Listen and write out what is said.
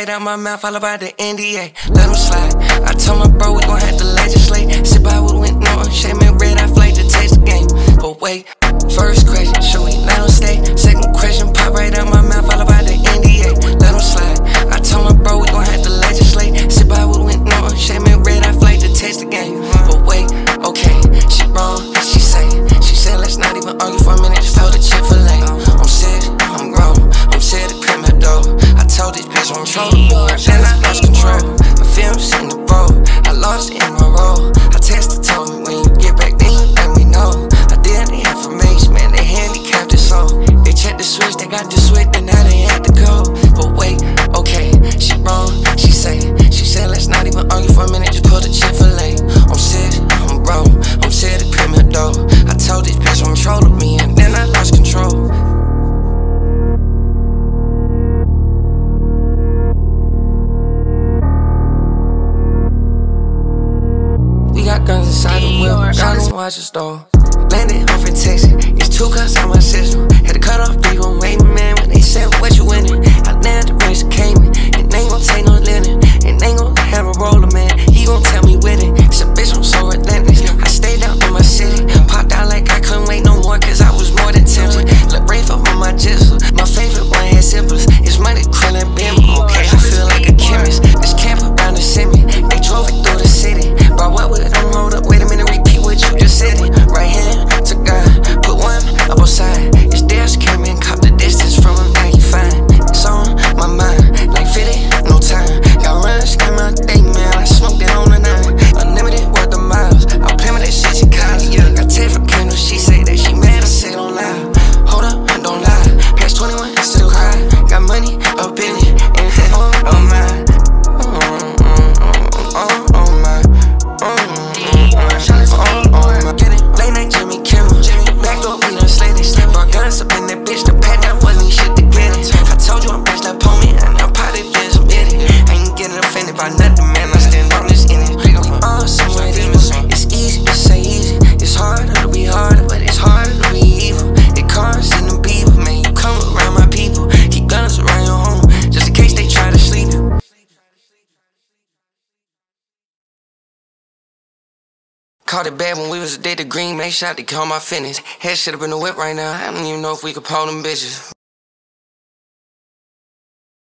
right out my mouth, all by the NDA. Let him slide. I told my bro we gon' have to legislate. Sit by what went on. Shame and red, I flayed to taste the game. But wait. Charlotte's watch a store. Landed off in Texas. It's two cuts on my system. Had to cut off. Caught it bad when we was a day to green. Made shot to call my finish. Head shit up in the whip right now. I don't even know if we could pull them bitches.